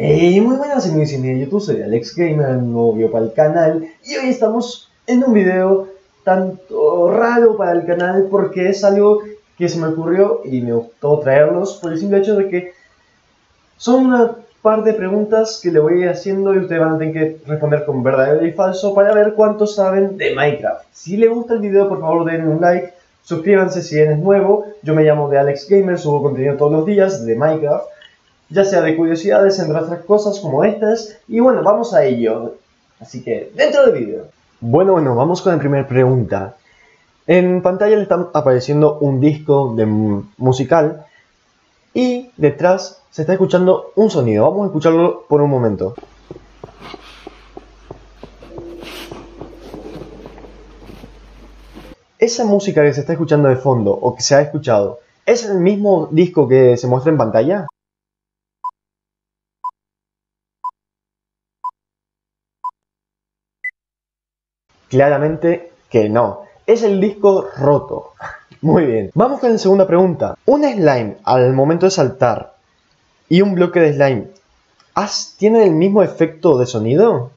Hey, muy buenas amigos de YouTube, soy Alex Gamer, nuevo video para el canal y hoy estamos en un video tanto raro para el canal porque es algo que se me ocurrió y me gustó traerlos por el simple hecho de que son una par de preguntas que le voy a ir haciendo y ustedes van a tener que responder con verdadero y falso para ver cuántos saben de Minecraft. Si les gusta el video por favor denle un like, suscríbanse si eres nuevo, yo me llamo de Alex Gamer, subo contenido todos los días de Minecraft ya sea de curiosidades, entre otras cosas como estas. Y bueno, vamos a ello. Así que, dentro del vídeo. Bueno, bueno, vamos con la primera pregunta. En pantalla le está apareciendo un disco de musical y detrás se está escuchando un sonido. Vamos a escucharlo por un momento. Esa música que se está escuchando de fondo o que se ha escuchado, ¿es el mismo disco que se muestra en pantalla? Claramente que no. Es el disco roto. Muy bien. Vamos con la segunda pregunta. Un slime al momento de saltar y un bloque de slime ¿tienen el mismo efecto de sonido?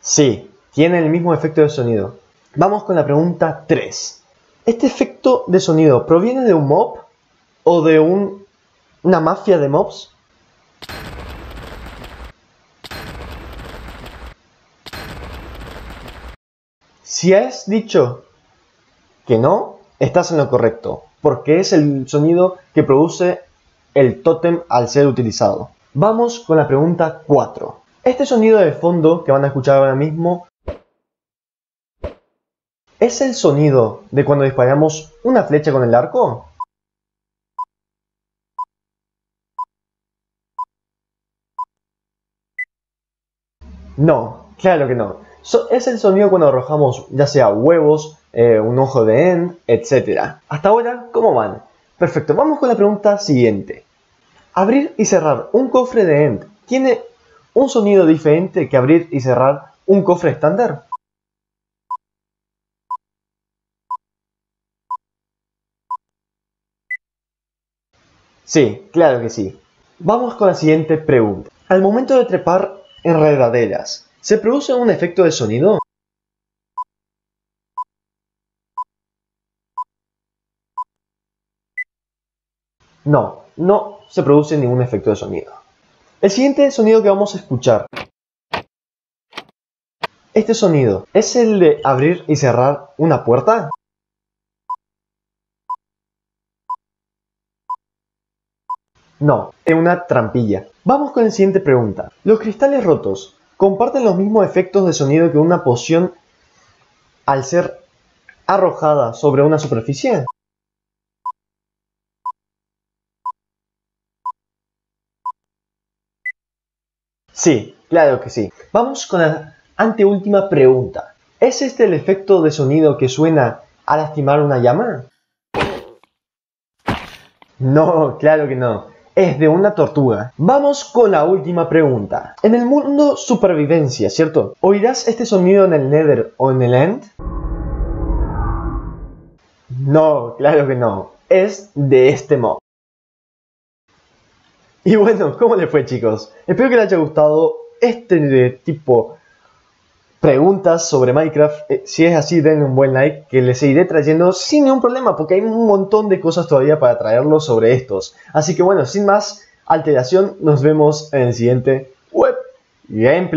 Sí, tiene el mismo efecto de sonido. Vamos con la pregunta 3. ¿Este efecto de sonido proviene de un mob o de un ¿Una mafia de mobs? Si has dicho que no, estás en lo correcto, porque es el sonido que produce el tótem al ser utilizado. Vamos con la pregunta 4. Este sonido de fondo que van a escuchar ahora mismo es el sonido de cuando disparamos una flecha con el arco. No, claro que no. es el sonido cuando arrojamos ya sea huevos, eh, un ojo de end, etc. Hasta ahora, ¿cómo van? Perfecto, vamos con la pregunta siguiente. Abrir y cerrar un cofre de end tiene un sonido diferente que abrir y cerrar un cofre estándar. Sí, claro que sí. Vamos con la siguiente pregunta. Al momento de trepar enredaderas. ¿Se produce un efecto de sonido? No, no se produce ningún efecto de sonido. El siguiente sonido que vamos a escuchar. Este sonido, ¿es el de abrir y cerrar una puerta? No, es una trampilla. Vamos con la siguiente pregunta. ¿Los cristales rotos comparten los mismos efectos de sonido que una poción al ser arrojada sobre una superficie? Sí, claro que sí. Vamos con la anteúltima pregunta. ¿Es este el efecto de sonido que suena a lastimar una llama? No, claro que no es de una tortuga. Vamos con la última pregunta. En el mundo supervivencia, ¿cierto? ¿Oirás este sonido en el Nether o en el End? No, claro que no. Es de este modo. Y bueno, ¿cómo le fue chicos? Espero que les haya gustado este tipo preguntas sobre Minecraft. Eh, si es así, denle un buen like que les seguiré trayendo sin ningún problema, porque hay un montón de cosas todavía para traerlos sobre estos. Así que bueno, sin más alteración, nos vemos en el siguiente web gameplay.